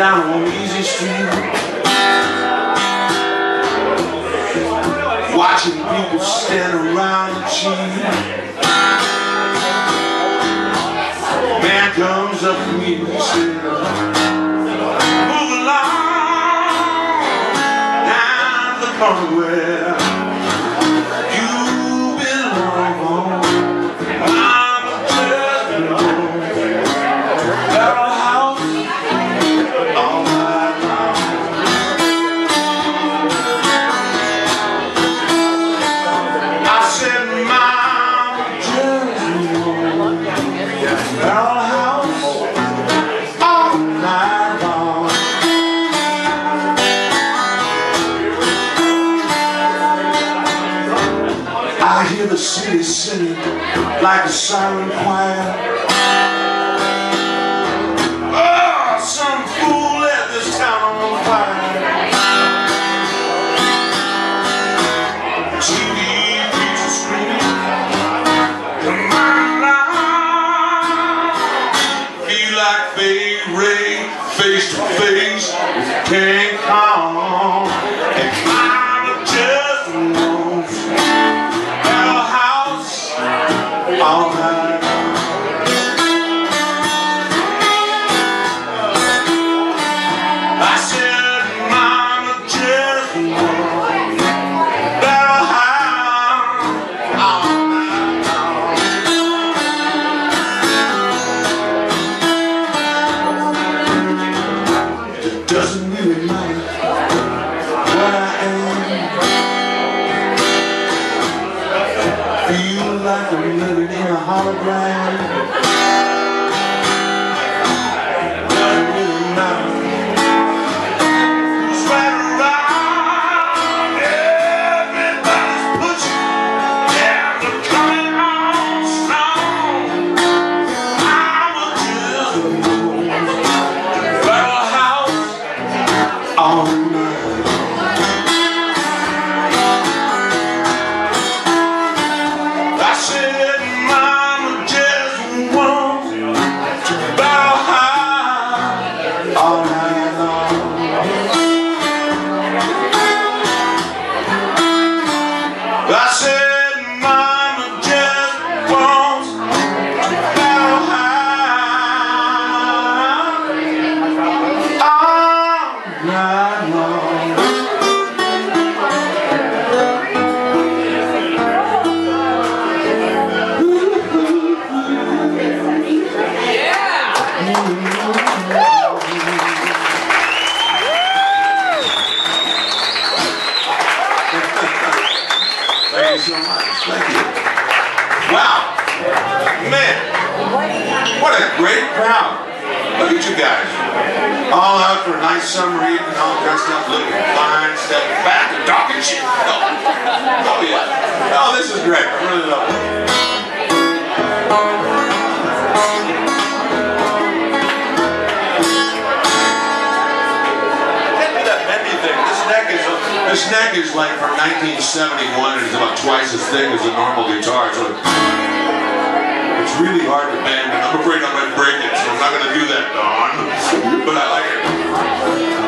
down on Easy Street. Watching people stand around and cheat. Man comes up to me and he says, Move along down the corner city singing like a siren choir. Oh, some fool lit this town on fire. TV screaming. Feel like Ray, face to face with doesn't really matter what I am. Feel like I'm living in a hologram. You so much. Thank you. Wow. Man. What a great crowd. Look at you guys. All out for a nice summer evening, all dressed up, looking fine, stepping back and talking shit. Oh, neck is like from 1971 and it's about twice as thick as a normal guitar. So it's really hard to bend, and I'm afraid I'm going to break it, so I'm not going to do that, Don. But I like it.